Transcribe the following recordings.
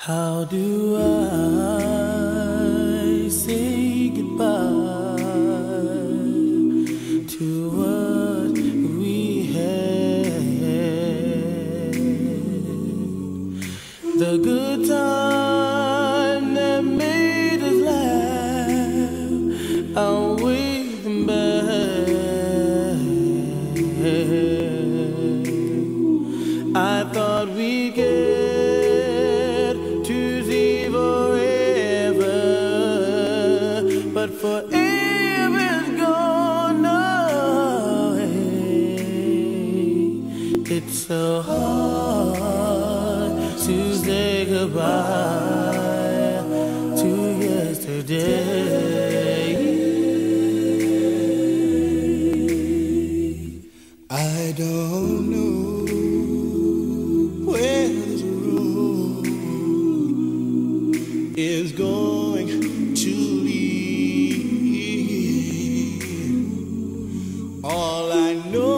How do I say goodbye to what we had? The good time that made us laugh, outweigh It's so hard to say goodbye to yesterday. I don't know where this road is going to lead. All I know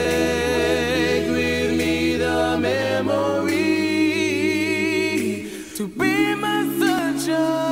这。